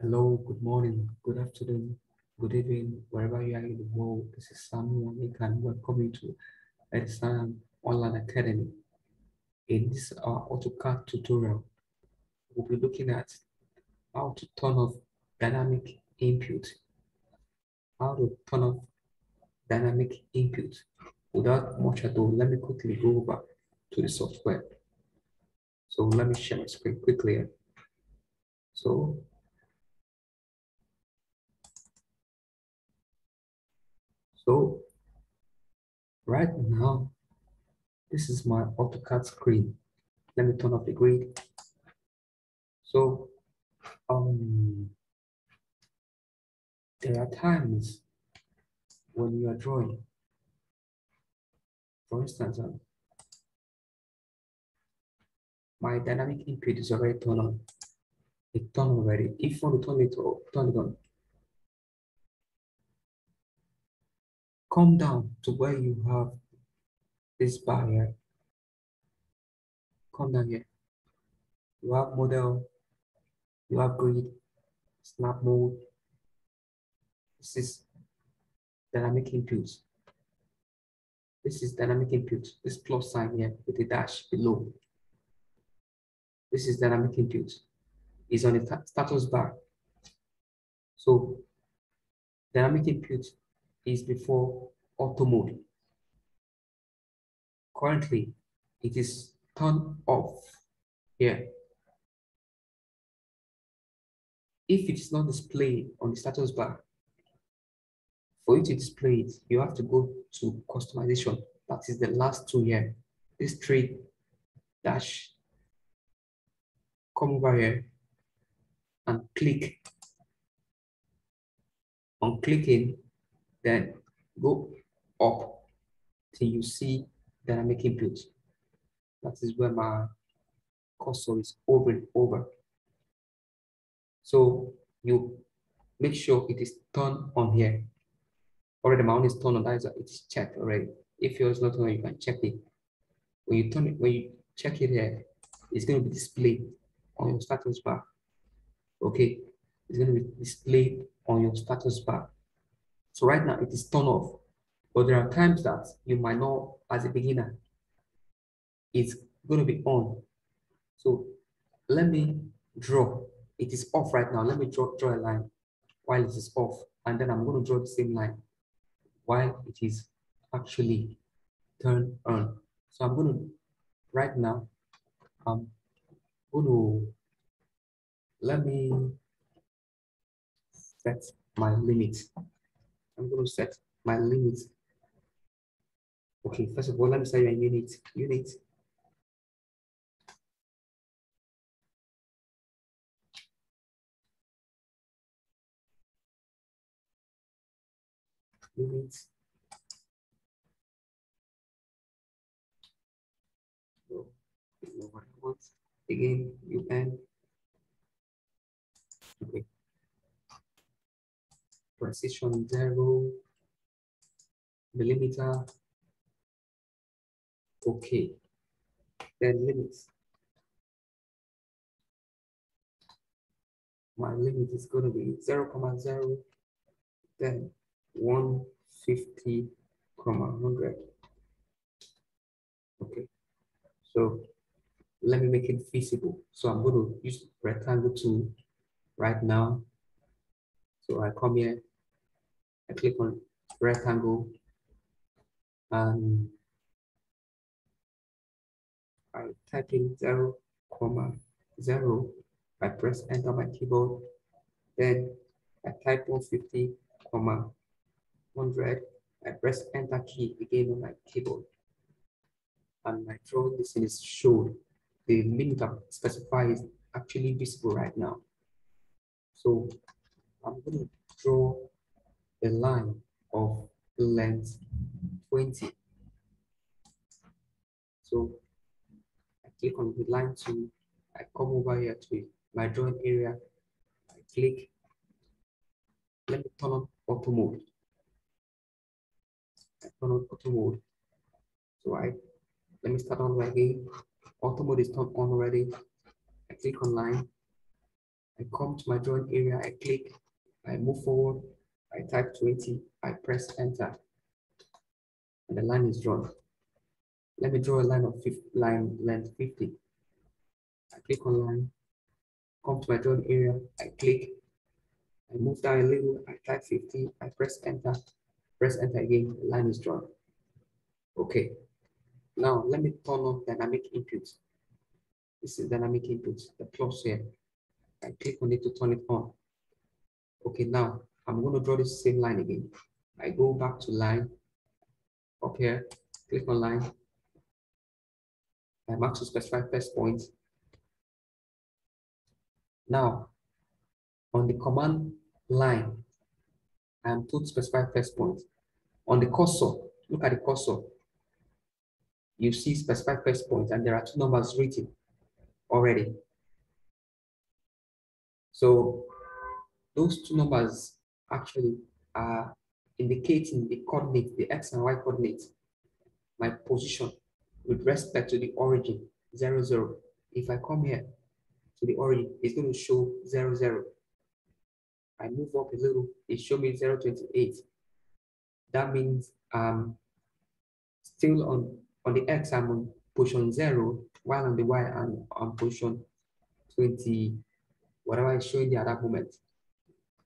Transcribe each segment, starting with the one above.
Hello, good morning, good afternoon, good evening, wherever you are in the world. This is Samuel and welcome you to EddySam Online Academy. In this our AutoCAD tutorial, we'll be looking at how to turn off dynamic input. How to turn off dynamic input. Without much ado, let me quickly go over to the software. So let me share my screen quickly. So So right now, this is my AutoCAD screen. Let me turn off the grid. So um, there are times when you are drawing. For instance, um, my dynamic input is already turned on. It turned already. If you want to turn it off, turn it on. Come down to where you have this bar here. Come down here. You have model, you have grid, snap mode. This is dynamic input. This is dynamic input. This plus sign here with a dash below. This is dynamic input. Is on the status bar. So dynamic input is before ortho mode. Currently, it is turned off here. If it is not displayed on the status bar, for you to display it, you have to go to customization. That is the last two here. This three dash, come over here and click. On clicking, then go up till you see dynamic input. That is where my cursor is over and over. So you make sure it is turned on here. Already my own is turned on, that is it's checked already. If yours not on, you can check it. When you turn it, when you check it here, it's going to be displayed on your status bar. Okay, it's going to be displayed on your status bar. So right now it is turned off, but there are times that you might not, as a beginner, it's going to be on. So let me draw. It is off right now. Let me draw, draw a line while it is off. And then I'm going to draw the same line while it is actually turned on. So I'm going to, right now, I'm going to, let me set my limit. I'm going to set my limit. Okay, first of all, let me say my unit. Unit. Unit. So, what I want. Again, UN. Okay precision zero millimeter. Okay, then limits. My limit is going to be 0, comma 0, then 150, comma 100. Okay, so let me make it feasible. So I'm going to use rectangle tool right now. So I come here, I click on rectangle and I type in 0, comma 0. I press enter my keyboard. Then I type 150, comma 100. I press enter key again on my keyboard. And my draw this is shown. The limit I specify is actually visible right now. So I'm going to draw a line of length 20. So I click on the line tool, I come over here to my drawing area, I click, let me turn on ortho mode. I turn on ortho mode. So I, let me start on again. Ortho mode is turned on already. I click on line, I come to my drawing area, I click, I move forward, I type 20, I press enter, and the line is drawn. Let me draw a line of 50, line length 50. I click on line, come to my drawing area, I click, I move down a little, I type 50, I press enter, press enter again, the line is drawn. Okay, now let me turn on dynamic input. This is dynamic input, the plus here. I click on it to turn it on. Okay, now I'm going to draw the same line again. I go back to line, up here, click on line. I mark to specify first point. Now, on the command line, I'm to specify first point. On the cursor, look at the cursor. You see specify first point, and there are two numbers written already. So those two numbers actually are indicating the coordinates, the x and y coordinates, my position with respect to the origin, zero, zero. If I come here to the origin, it's going to show zero, zero. I move up a little, it show me 0, 028. That means um still on, on the X, I'm on position zero, while on the Y, I'm on position 20, whatever is showing there at that moment.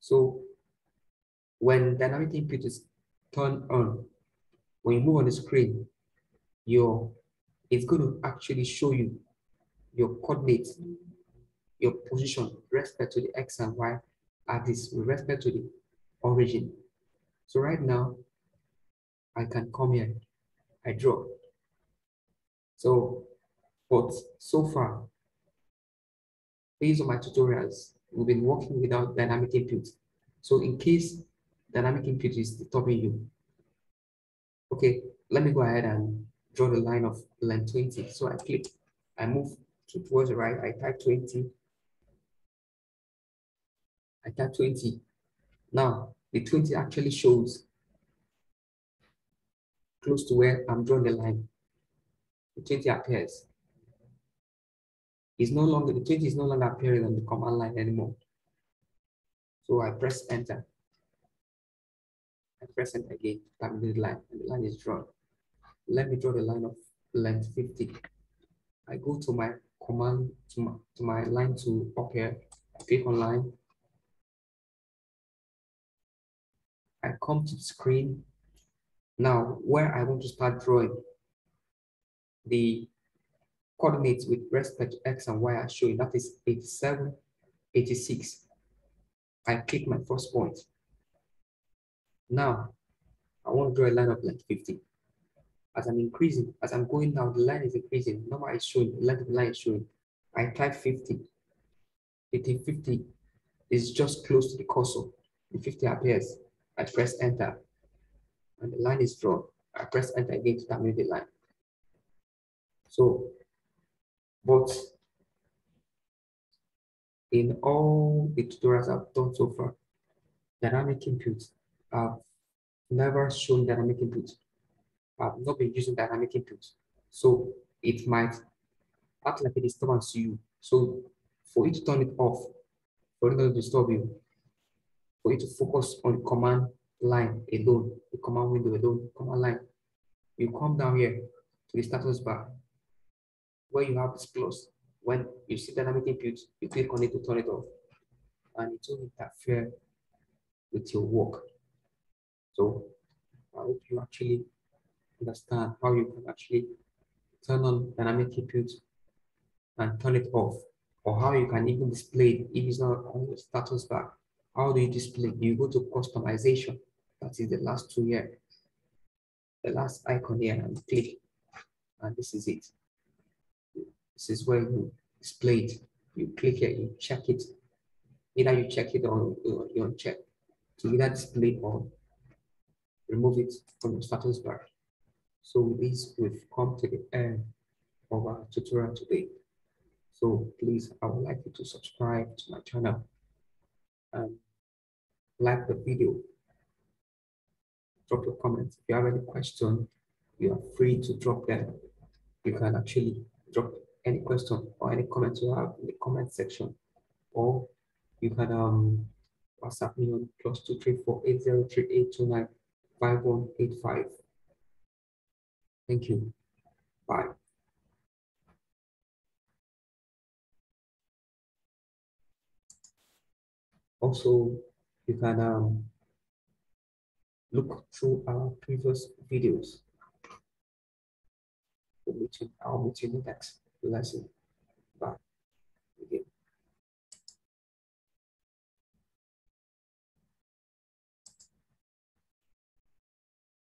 So when dynamic input is turned on, when you move on the screen, your it's going to actually show you your coordinates, your position respect to the X and Y at this with respect to the origin. So right now, I can come here, I draw. So, but so far, based on my tutorials, we've been working without dynamic input. So in case dynamic input is disturbing you, okay, let me go ahead and draw the line of length 20. So I click, I move to towards the right, I type 20, I type 20. Now, the 20 actually shows close to where I'm drawing the line. The 20 appears. It's no longer, the 20 is no longer appearing on the command line anymore. So I press enter. Press enter again terminate the line, and the line is drawn. Let me draw the line of length 50. I go to my command, to my, to my line to up here, I click on line, I come to the screen. Now, where I want to start drawing, the coordinates with respect to x and y are showing, that is 87, 86. I click my first point. Now, I want to draw a line of length 50. As I'm increasing, as I'm going down, the line is increasing. Number is showing, the length of the line is showing. I type 50. 50, 50 is just close to the cursor. The 50 appears. I press enter and the line is drawn. I press enter again to terminate the line. So, but in all the tutorials I've done so far, dynamic input, I've never shown dynamic input. I've not been using dynamic input. So it might act like a disturbance to you. So for you to turn it off, for it not to disturb you, for you to focus on command line alone, the command window alone, command line. You come down here to the status bar where you have this plus. When you see dynamic input, you click on it to turn it off and it will interfere with your work. So I hope you actually understand how you can actually turn on dynamic input and turn it off, or how you can even display it if it's not on the status bar. How do you display? it? You go to customization. That is the last two here. The last icon here and click. And this is it. This is where you display it. You click here, you check it. Either you check it or you uncheck to either display or remove it from the status bar. So with this, we've come to the end of our tutorial today. So please, I would like you to subscribe to my channel and like the video. Drop your comments. If you have any question, you are free to drop them. You can actually drop any question or any comment you have in the comment section or You can um WhatsApp me on plus two three four eight zero three eight two nine five one eight five. Thank you. Bye. Also, you can um, look through our previous videos. I'll meet you, I'll meet you in the next lesson.